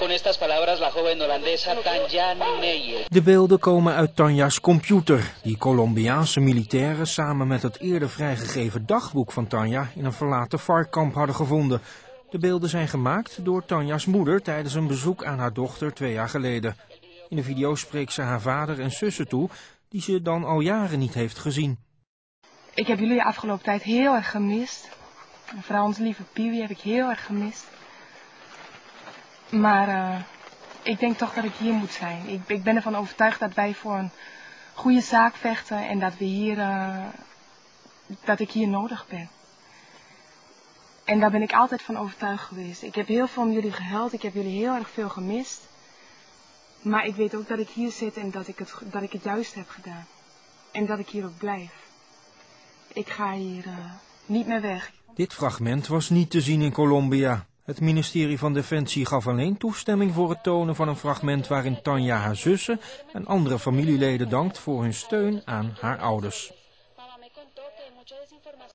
Con estas palabras la joven holandesa Tanja Meyer. De beelden komen uit Tanja's computer, die Colombiaanse militairen samen met het eerder vrijgegeven dagboek van Tanja in een verlaten varkkamp hadden gevonden. De beelden zijn gemaakt door Tanja's moeder tijdens een bezoek aan haar dochter twee jaar geleden. In de video spreekt ze haar vader en zussen toe, die ze dan al jaren niet heeft gezien. Ik heb jullie de afgelopen tijd heel erg gemist. En Vooral onze lieve Piwi heb ik heel erg gemist. Maar eh, ik denk toch dat ik hier moet zijn. Ik, ik ben ervan overtuigd dat wij voor een goede zaak vechten en dat we hier, eh, dat ik hier nodig ben. En daar ben ik altijd van overtuigd geweest. Ik heb heel veel om jullie gehuild, ik heb jullie heel erg veel gemist. Maar ik weet ook dat ik hier zit en dat ik het, dat ik het juist heb gedaan. En dat ik hier ook blijf. Ik ga hier eh, niet meer weg. Dit fragment was niet te zien in Colombia. Het ministerie van Defensie gaf alleen toestemming voor het tonen van een fragment waarin Tanja haar zussen en andere familieleden dankt voor hun steun aan haar ouders.